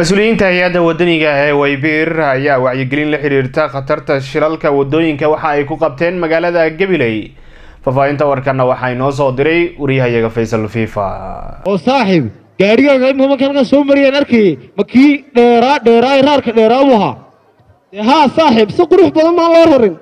mas'uuliyiinta hay'adda wadaniga ee waybiir ayaa wacyigelin la xiriirta khatarta shilalka waddooyinka waxa ay ku qabteen magaalada gabiley faahfaahinta warkana waxaa inoo soo diray wariyahayaga faysal fifa oo saaxiib gaadhigaaga imika marka halkan soo mariyaan arkayay ma kii dheeraa dheeraa raarka dheeraa buu ahaa? Haa saaxiib si qurux badan maan loo rarin.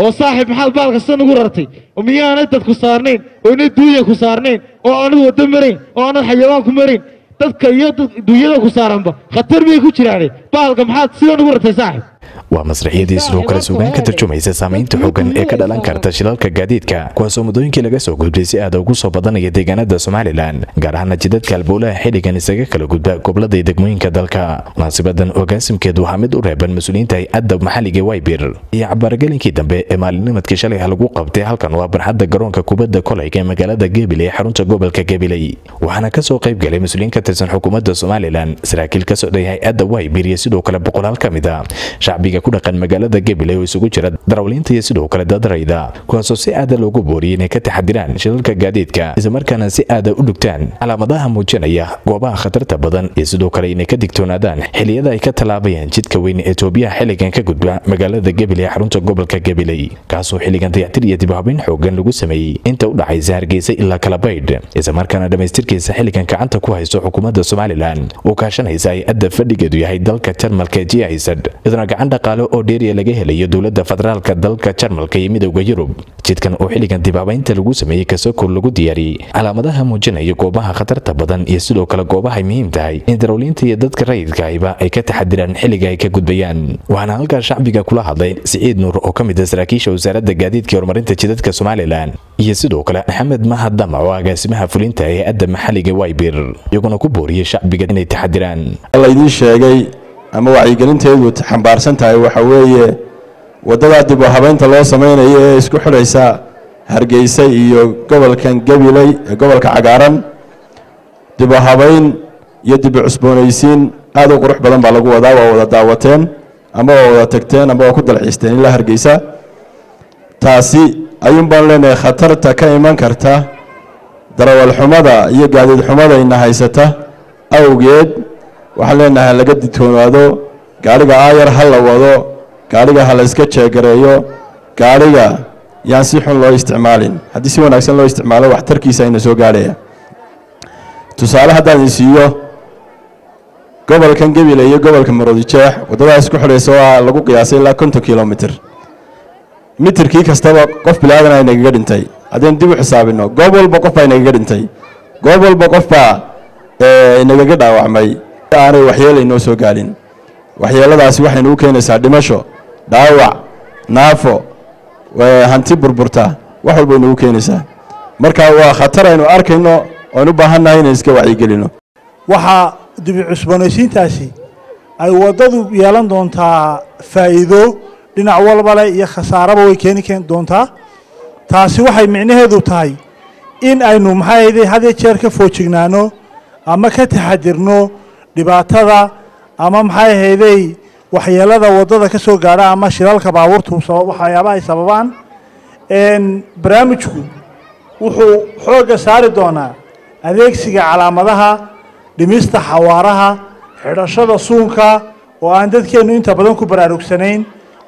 Oo saaxiib maxaad baalka sida nagu rartay? Oo miyaanay dadku saarnayn oo inay duunya ku saarnayn oo aanad waddo marayn oo aanad xayawaan ku marayn dadka iyo duunyada ku saaranba khatar bay ku jiraane baalka maxaad sida nagu rartay saaxiib waa masraxiyadii sidoo kale sugaan ka tarjumaysa saamaynta xooggan ee ka dhalan karta shilalka gaadiidka. Kuwaasoo muddooyinkii laga soo gudbay si aada ugu soo badanaya deegaanada somalilan gaar ahaana jidadka albuulaha xilligan isaga kala gudba gobollada iyo degmooyinka dalka. Munaasibadan hogaasimkeedu waxaa mid u reeban mas'uuliyiinta hay'adda maxalliga waybir iyo cabaaragelinkii dambe ee maalinimadkii shalay lagu qabtay halkan waa barxadda garoonka kubadda kolayga ee magaalada gebiley ee xarunta gobolka gebiley waxaana ka soo qayb galay mas'uuliyiin ka tirsan xukuumadda somalilan saraakiil ka socday hay'adda waybir iyo sidoo kale boqolaal ka mid a shacbiga ku dhaqan magaalada gabiley oo isugu jira darawliinta iyo sidoo kale dadarayda kuwaasoo si aada loogu booriyay inay ka taxadiraan shilalka gaadiidka islamarkaana si aada u dhugtaan calaamadaha muujinaya goobaha khatarta badan iyo sidoo kale inay ka digtoonaadaan xiliyada ay ka tallaabayaan jidka weyn etoobiyaha xilligan ka gudba magaalada gabiley xarunta gobolka gabiley kaasoo xilligan dayactir iyo dibhabeyn xoogan lagu sameeyey inta u dhacaysa hargeysa ilaa kalabaydh islamarkaana dhammaystirkiisa xilligan gacanta ku hayso xukuumadda somalilan oo kaashanaysa hay'adda fadhigeedu yahay dalka jarmalka jiaisad idna gacan dhaqaale oo dheeriya laga helayo dowladda federaalka dalka jarmalka iyo midowda yurub. Jidkan oo xilligan dibaabaynta lagu sameeyey kasokor lagu diyaariyey calaamadaha muujinaya goobaha khatarta badan iyo sidoo kale goobahay muhiim tahay in darawliinta iyo dadka rayidkaayba ay ka taxadiraan xilliga ay ka gudbayaan. Waxaana halkaa shacbiga kula hadlay siciid nuur oo ka mid ah saraakiisha wasaaradda gaadiidka horumarinta jidadka somalilan iyo sidoo kale maxamed mahad damac oo agaasimaha fulinta hay'adda maxalliga waybir iyaguna ku booriyey shacbiga inay taxadiraan ama wacyigelinteedu xambaarsan tahay. Waxa weeye waddadaa dib u habeynta loo samaynayo ee isku xidhaysa hargeysa iyo gobolkan gabiley gobolka cagaaran dib u habeyn iyo dib u cusboonaysiin aad u qurux badan baa lagu wadaa. Waa wada daawateen ama waa wada tagteen ama waa ku dalxiisteen ilaa hargeysa. Taasi ayuun baan leenahay khatarta ka iman karta darawalxumada iyo gaadiidxumadayna haysata awgeed waxaan leenahay laga ditoonaado gaadhiga aayar ha la wado gaadhiga ha la iska jeegareeyo gaadhiga yaan si xun loo isticmaalin. Haddii si wanaagsan loo isticmaalo waxtarkiisa ayna soo gaadhaya. Tusaale haddaan idin gobolkan gebile iyo gobolka maroodijeex waddadaha isku xidhaysa waa lagu qiyaasay ilaa konton kilomitr mitirkii kastaba qof bilaadan aynagaga dhintay. Haddaynu dib u xisaabino goob qof baa inagaga dhintay goob qof baa inagaga dhaawacmay aanay waxyeela inoo soo gaalin. Waxyeeladaasi waxaynu u keenaysaa dhimasho dhaawac naafo hanti burburta wax walba inugu keenaysaa. Marka waa khatar aynu arkayno oan u baahannahay inaynu iska wacyigelino. Waxaa dibi cusboonaysiintaasi ay waddadu yeelan doontaa faa'iido dhinac walba leh iyo khasaaraba way keeni doontaa. Taasi waxay micnaheedu tahay in aynu maxaa had iyo jeer ka foojignaano ama ka taxadirno dhibaatada ama maxay ahaydey waxyeelada waddada ka soo gaadha ama shilalka baabuurtu waxyaabaha ay sababaan barnaamijku wuxuu xoogga saari doonaa adeegsiga calaamadaha dhimista xawaaraha xidhashada suunka oo aan dadkeennu inta badan ku baraarugsanayn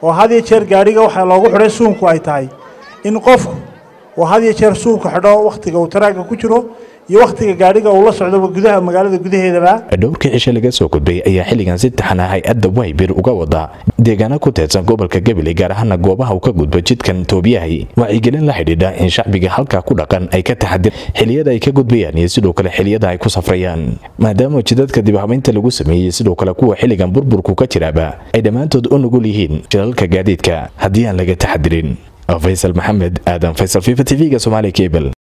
oo had iyo jeer gaadhiga waxa loogu xidhay suunku ay tahay. In qofku oo had iyo jeer suunka xidho wakhtiga uu taraagga ku jiro iyo wakhtiga gaadhiga uu la socdoba gudaha magaalada gudaheedaba. Dhowrkii cishe laga soo gudbay ayaa xilligan si taxana hay'adda waybir uga wada. Deegaano ku teedsan gobolka gabiley gaar ahaana goobaha uu ka gudbo jidkan toobiyahay. Wacyigelin la xidhiidha in shacbiga halkaa ku dhaqan ay ka taxadir xiliyada ay ka gudbayaan iyo sidoo kale xiliyada ay ku safrayaan. Maadaama jidadka dib habeynta lagu sameeyey sidoo kale kuwa xilligan burburku ka jiraaba ay dhammaantood u nugul yihiin shilalka gaadiidka. Haddii aan laga taxadirin faysal maxamed aadan faysal fifa t v-ga somaali cable